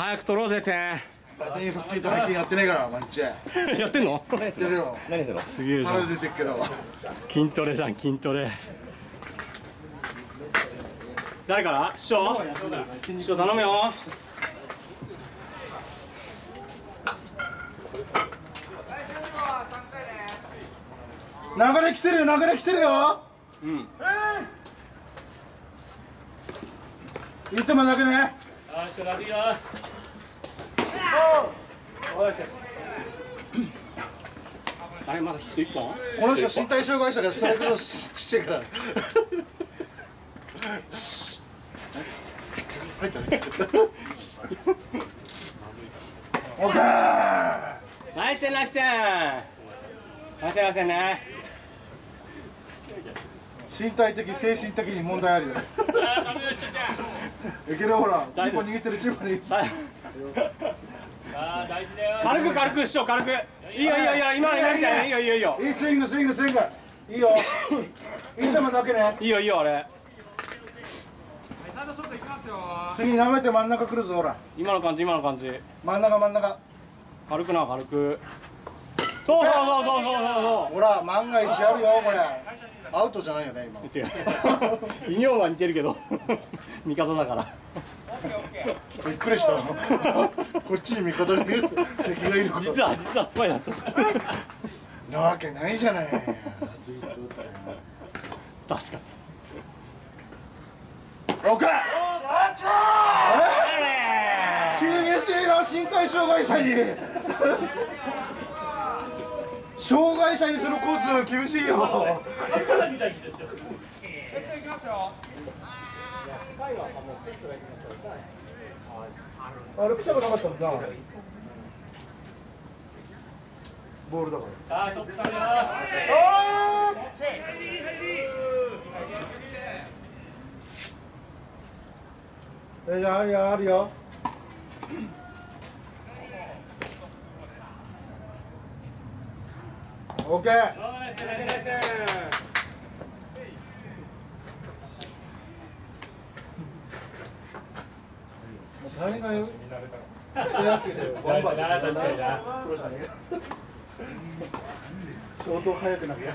早く取ろうぜ腹筋と背筋やってねえから毎日ややってんの？ってるよ。何するの？すげえじゃ腹ん出てっけど。筋トレじゃん筋トレ。誰から？師匠？師匠頼むよ。流れ来てるよ流れ来てるよ。うん。い。つもだけね。あれまだヒット1本？この人身体障害者がストライクのちっちゃいから。入った入ったオッケー。ナイスナイスナイス。ナイスね。身体的精神的に問題あるよ。いけるほらチンポ握ってるチンポ握ってる軽く軽く師匠軽く。いいよいいよいいよ。今の今みたいないいよいいよ。いいよいいスイングスイングスイング。いいよ。いつもだけね。いいよいいよあれ次舐めて真ん中来るぞほら。今の感じ今の感じ。真ん中真ん中。軽くな軽くそうそうそうそうそうそうほら万が一あるよこれアウトじゃないよね今違う異名は似てるけど味方だからびっくりしたこっちに味方がいる敵がいる実は実はスパイだったなわけないじゃないずっと確かにオッケーえ厳しいな身体障害者に障害者にするコース厳しいよ。あれ臭くなかったんだな。ボールだから。えじゃああるよあるよ。オッケーもう大変だ？よ草野球で相当速くなきゃ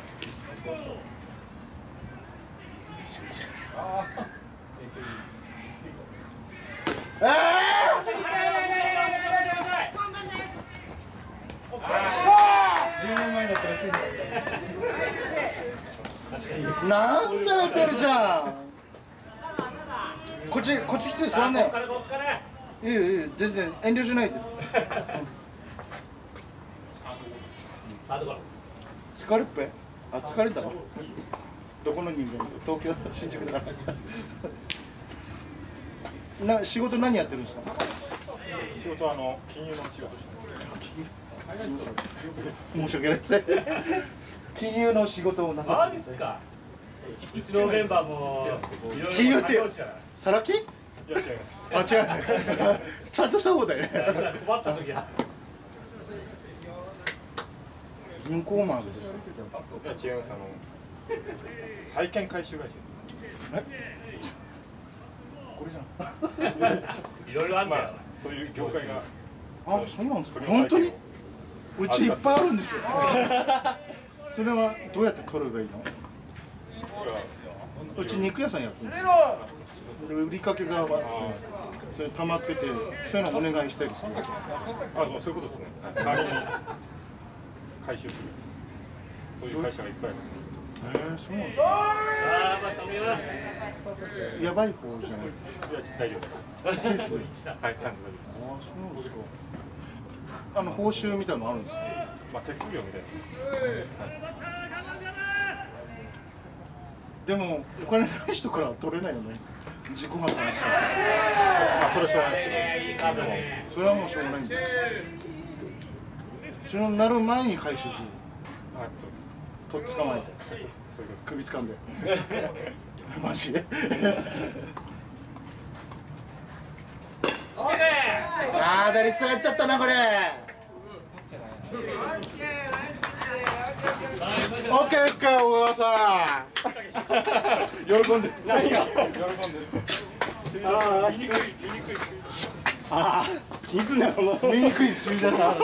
えー、10年前だったらすぐなんだよてるじゃん。こっちこっち来て座んなよ。いいよいいよ。全然遠慮しないで。疲れっぺ？あ疲れたの？どこの人間東京新宿だ。からな仕事何やってるんですか？仕事はあの金融の仕事してすみません申し訳ないです金融の仕事をなさってる。んですねかうちのメンバーもいろいろ金融って関わるからサラ金いや違います。あ違う ちゃんとした方だよね。困った時は。銀行マンですか？いや違います。あの債券回収会社これじゃん。いろいろあんだよ。まあそういう業界が。あそうなんですか？本当に？うちいっぱいあるんですよ。それはどうやって取ればいいの？うち肉屋さんやってるんですよ。で売りかけがそれ溜まっててそういうのお願いしたりする。あもうそういうことですね。代わりに回収する。という会社がいっぱいあります。へえそうなんですああまあそれはやばい方じゃないいや大丈夫です。セーフはいちゃんと大丈夫です。あそうなんですか。あの報酬みたいなのあるんですか。まあ手数料みたいでもお金ない人からは取れないよね。自己破産しあそれはしょうがないですけど。でもそれはもうしょうがないんだよそれになる前に回収する。はいそうです。とっ捕まえて。首掴んで。マジで？あー打率下がっちゃったなこれ。オッケーオッケー小川さん喜んで何が？喜んでる。ああ低いああ気にすんなよその。見にくい数字だな